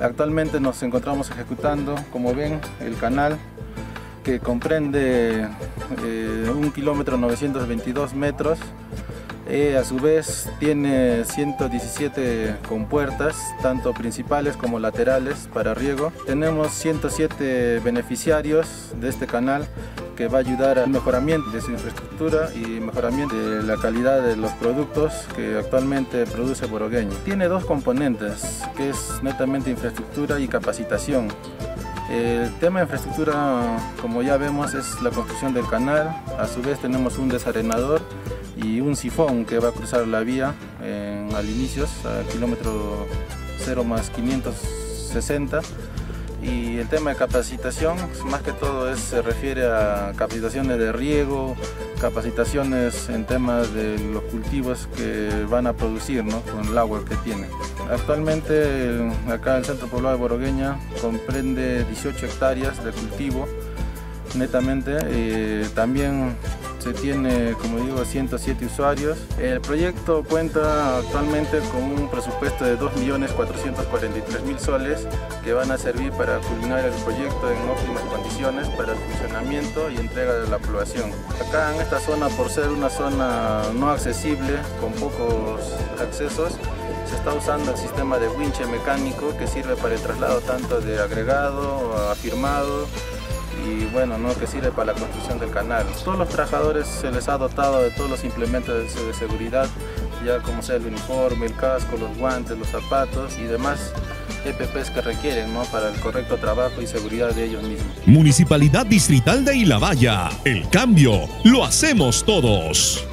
actualmente nos encontramos ejecutando, como ven, el canal que comprende eh, un kilómetro 922 metros. Eh, a su vez tiene 117 compuertas, tanto principales como laterales para riego. Tenemos 107 beneficiarios de este canal que va a ayudar al mejoramiento de su infraestructura y mejoramiento de la calidad de los productos que actualmente produce Borogueño. Tiene dos componentes, que es netamente infraestructura y capacitación. El tema de infraestructura, como ya vemos, es la construcción del canal. A su vez tenemos un desarenador y un sifón que va a cruzar la vía en, al inicio, al kilómetro 0 más 560 y el tema de capacitación, pues, más que todo se refiere a capacitaciones de riego, capacitaciones en temas de los cultivos que van a producir ¿no? con el agua que tienen. Actualmente acá el Centro Poblado de Borogueña comprende 18 hectáreas de cultivo netamente. Eh, también se tiene, como digo, 107 usuarios. El proyecto cuenta actualmente con un presupuesto de 2.443.000 soles que van a servir para culminar el proyecto en óptimas condiciones para el funcionamiento y entrega de la población. Acá en esta zona, por ser una zona no accesible, con pocos accesos, se está usando el sistema de winche mecánico que sirve para el traslado tanto de agregado, afirmado, y bueno, ¿no? que sirve para la construcción del canal. Todos los trabajadores se les ha dotado de todos los implementos de seguridad, ya como sea el uniforme, el casco, los guantes, los zapatos y demás EPPs que requieren ¿no? para el correcto trabajo y seguridad de ellos mismos. Municipalidad Distrital de Ilabaya. El cambio lo hacemos todos.